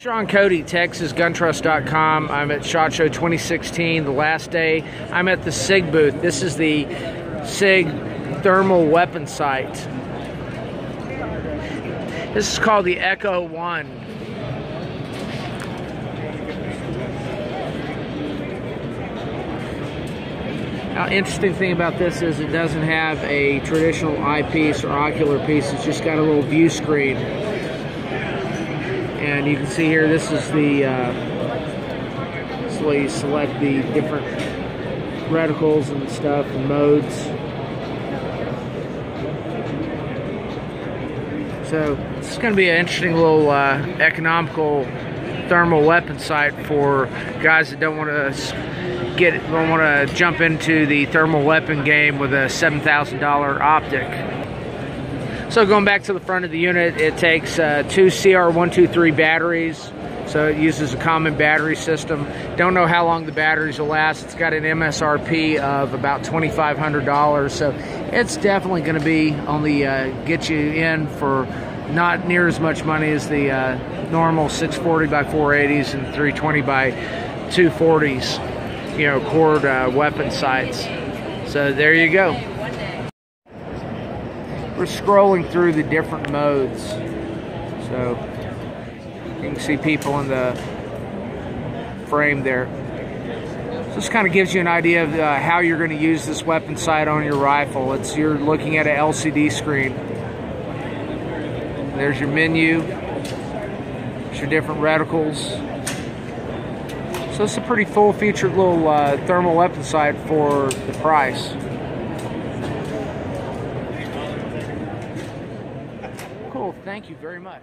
Sean Cody, TexasGunTrust.com. I'm at SHOT Show 2016, the last day. I'm at the SIG booth. This is the SIG thermal weapon sight. This is called the Echo 1. Now, interesting thing about this is it doesn't have a traditional eyepiece or ocular piece. It's just got a little view screen and you can see here this is the uh, this you select the different reticles and stuff and modes. So this is going to be an interesting little uh, economical thermal weapon sight for guys that don't want to get don't want to jump into the thermal weapon game with a $7,000 optic so going back to the front of the unit, it takes uh, two CR123 batteries. So it uses a common battery system. Don't know how long the batteries will last. It's got an MSRP of about $2,500. So it's definitely going to be on the uh, get you in for not near as much money as the uh, normal 640 by 480s and 320 by 240s, you know, cord uh, weapon sights. So there you go we're scrolling through the different modes. So you can see people in the frame there. So this kind of gives you an idea of uh, how you're going to use this weapon sight on your rifle. It's you're looking at an LCD screen. There's your menu. There's your different reticles. So it's a pretty full-featured little uh, thermal weapon sight for the price. Cool. Thank you very much.